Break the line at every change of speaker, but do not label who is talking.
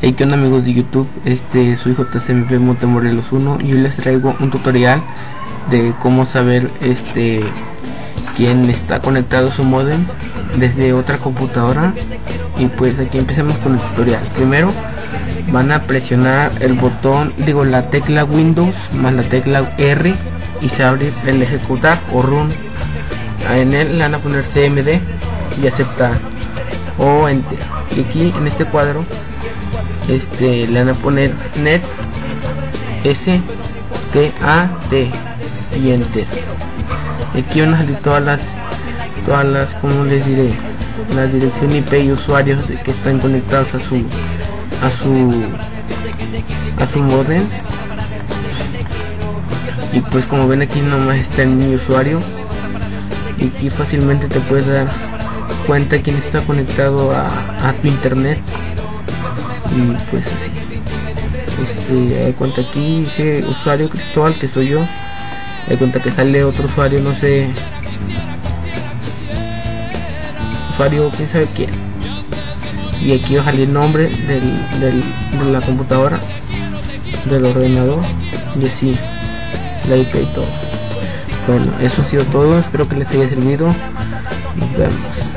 Hey, ¿qué onda amigos de YouTube? Este soy JCMP Montemorelos 1 y hoy les traigo un tutorial de cómo saber este quién está conectado a su modem desde otra computadora y pues aquí empecemos con el tutorial. Primero van a presionar el botón, digo la tecla Windows más la tecla R y se abre el ejecutar o run. En él le van a poner CMD y aceptar o enter. Y aquí en este cuadro este le van a poner net s t a t y enter. Aquí van a salir todas las todas las como les diré la dirección IP y usuarios de que están conectados a su a su a su modem. Y pues como ven aquí nomás está el mi usuario. Y aquí fácilmente te puedes dar cuenta quién está conectado a, a tu internet y pues así. Este hay cuenta aquí dice usuario Cristóbal que soy yo. Hay cuenta que sale otro usuario no sé. Usuario quién sabe quién. Y aquí va a salir el nombre del, del, de la computadora del ordenador y así. La IP y todo. Bueno eso ha sido todo. Espero que les haya servido. Nos vemos